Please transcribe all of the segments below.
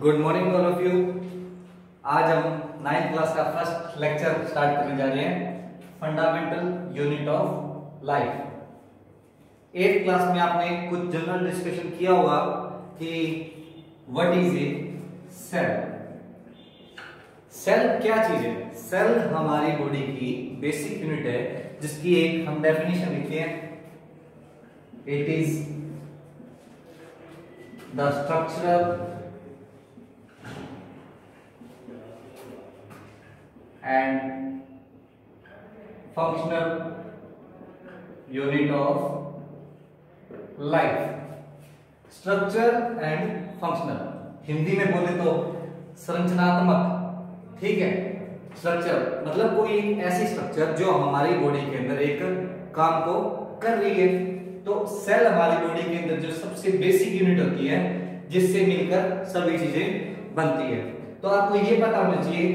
Good morning all of you आज हम ninth class का फ़र्स्ट लेक्चर स्टार्ट करने जा रहे हैं. Fundamental unit of life eight class में आपने कुछ जनरल डिस्कशन किया होगा कि what is a cell cell क्या चीज़ है? सेल हमारी बॉडी की बेसिक यूनिट है, जिसकी एक हम डेफिनेशन लिखते हैं. It is the structural and functional unit of life structure and functional Hindi में बोले तो संरचनात्मक, ठीक है? स्ट्रक्चर मतलब कोई ऐसी स्ट्रक्चर जो हमारी बॉडी के अंदर एक काम को कर रही है। तो सेल हमारी बॉडी के अंदर जो सबसे बेसिक यूनिट होती है, जिससे मिलकर सभी चीज़ें बनती है। तो आपको ये पता होना चाहिए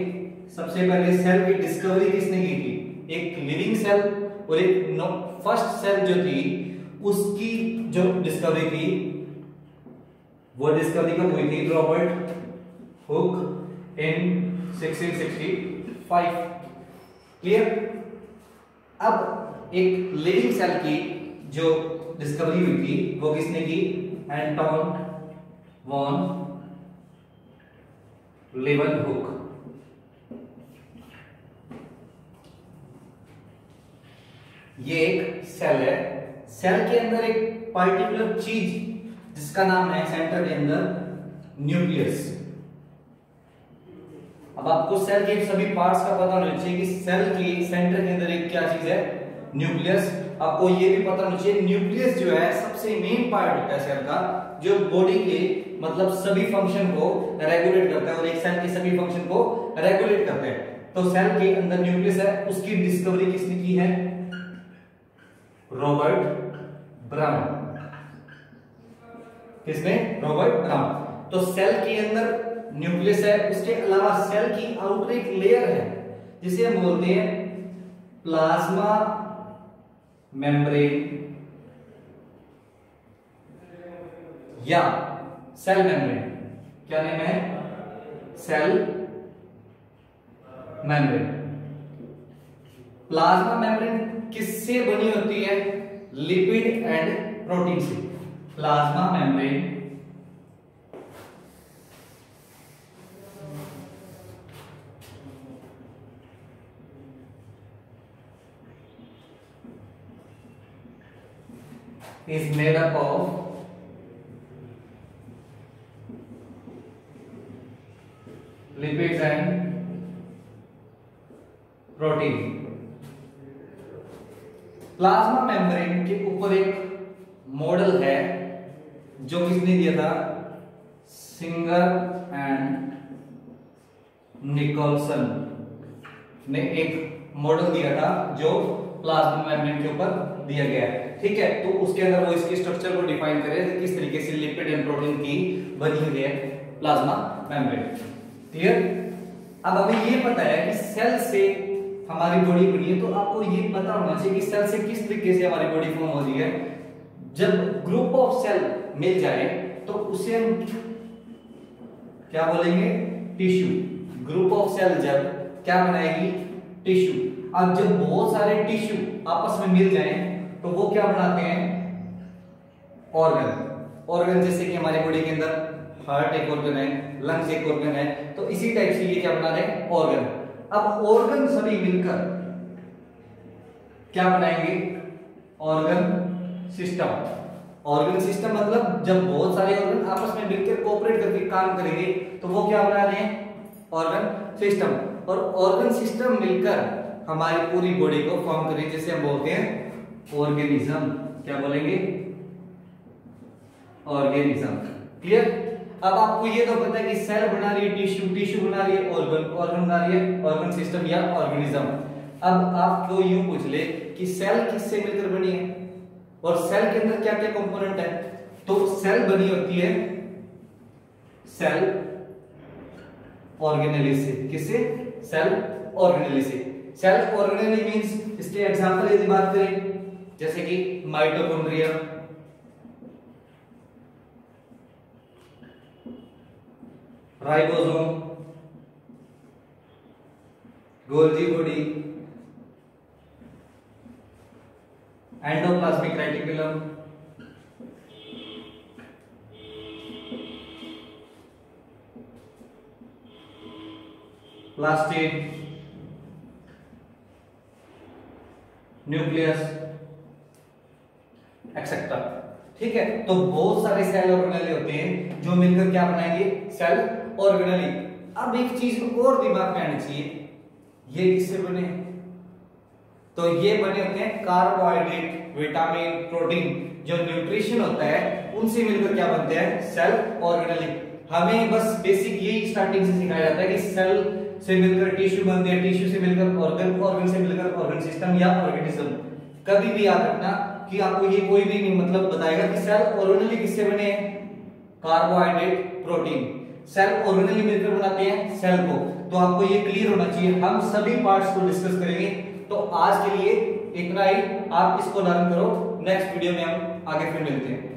सबसे पहले सेल की डिस्कवरी किसने की थी? एक लिविंग सेल और एक फ़र्स्ट सेल जो थी, उसकी जो डिस्कवरी थी, वो डिस्कवरी कब हुई थी? रॉबर्ट हुक इन 1665 क्लियर अब एक लिविंग सेल की जो डिस्कवरी हुई थी, वो किसने की? एंटोन वॉन लेवन हुक ये एक सेल है। सेल के अंदर एक पर्टिकुलर चीज़, जिसका नाम है सेंटर के अंदर न्यूक्लियस अब आपको सेल के सभी पार्ट्स का पता होना चाहिए कि सेल के सेंटर के अंदर एक क्या चीज़ है? न्यूक्लियस आपको ये भी पता होना चाहिए न्यूक्लियस जो है, सबसे मेन पार्ट होता है सेल का, जो बॉडी के मतलब सभी फ़ंक्शन को रेगुलेट करता है और एक सेल के सभी फ़ंक्शन को रेगुलेट करता है। तो सेल के अंदर न्यूक्लियस है, उसकी डिस्कवरी किसने की है? रॉबर्ट ब्राउन किसने? रॉबर्ट ब्राउन तो सेल के अंदर न्यूक्लियस है, उसके अलावा सेल की आउटर एक लेयर है, जिसे हम बोलते हैं प्लाज्मा मेम्ब्रेन या सेल मेम्ब्रेन क्या नेम है? सेल मेम्ब्रेन प्लाज्मा मेम्ब्रेन किससे बनी होती है? लिपिड एंड प्रोटीन से। Plasma membrane. Is made up of lipids and protein. Plasma membrane के ऊपर एक मॉडल है, जो किसने दिया था? सिंगर एंड निकोलसन ने एक मॉडल दिया था, जो प्लाज्मा मेम्ब्रेन के ऊपर दिया गया है। ठीक है तो उसके अंदर वो इसकी स्ट्रक्चर को डिफाइन करे किस तरीके से लिपिड एंड प्रोटीन की बनी हुई है प्लाज्मा मेम्ब्रेन। क्लियर अब हमें ये पता है कि सेल से हमारी बॉडी बनी है तो आपको ये पता होना चाहिए कि सेल से किस तरीके से हमारी बॉडी फॉर्म हो रही है। जब ग्रुप ऑफ़ सेल मिल जाए तो उसे हम क्या बोलेंगे? टिश्यू ग्रुप ऑफ़ सेल जब क्या बनाएगी? टिश्यू अब जब बहुत सारे टिश्यू आपस में मिल जाए तो वो क्या बनाते हैं? ऑर्गन ऑर्गन जैसे कि हमारी बॉडी के अंदर हार्ट एक ऑर्गन है लंग्स एक ऑर्गन है तो इसी टाइप से ये क्या बना रहे ऑर्गन अब ऑर्गन सभी मिलकर क्या बनाएँगे? ऑर्गन सिस्टम ऑर्गन सिस्टम मतलब जब बहुत सारे ऑर्गन आपस में मिलकर कोऑपरेट करके काम करेंगे तो वो क्या बना रहे हैं? ऑर्गन सिस्टम और ऑर्गन सिस्टम मिलकर हमारी पूरी बॉडी को फॉर्म करेंगे जैसे हम बोलते हैं ऑर्गेनिज्म क्या बोलेंगे? ऑर्गेनिज्म क्लियर अब आपको ये तो पता है कि सेल बना रही है टिश्यू टिश्यू बना रही है ऑर्गन ऑर्गन बना रही है ऑर्गन सिस्टम या ऑर्गेनिज्म अब आपको यूँ पूछ ले कि सेल किससे मिलकर बनी है? और सेल के अंदर क्या क्या कंपोनेंट है? तो सेल बनी होती है सेल ऑर्गेनेली से किससे? सेल ऑर्गेनेली से सेल ऑर्गेनेली मींस इसके एग्जांपल यदि बात करें, जैसे कि mitochondria ribosome, Golgi body endoplasmic reticulum, plastid, nucleus etcetera ठीक है? तो बहुत सारे सेल ऑर्गेनली होते हैं जो मिलकर क्या बनाएँगे? सेल ऑर्गेनली अब एक चीज़ और दिमाग में आनी चाहिए। ये किससे बने? तो ये बने होते हैं कार्बोहाइड्रेट, विटामिन, प्रोटीन। जो न्यूट्रिशन होता है, उनसे मिलकर क्या बनते हैं? सेल ऑर्गेनली हमें बस बेसिक यही स्टार्टिंग से सिखाया जाता है कि सेल से मिलकर टिश्यू बनते हैं, टिश्यू से मिलकर ऑर्गन ऑर्गन से मिलकर ऑर्गन सिस्टम या ऑर्गेनिज्म कभी भी याद रखना कि आपको ये कोई भी नहीं मतलब बताएगा कि सेल ऑर्गेनली किससे बने हैं? Carbohydrate, protein. सेल ऑर्गेनली मिलकर बनाते हैं, सेल को। तो आपको ये क्लियर होना चाहिए। हम सभी पार्ट्स को डिस्कस करेंगे। तो आज के लिए इतना ही। आप इसको लर्न करो। नेक्स्ट वीडियो में हम आगे फिर मिलते हैं।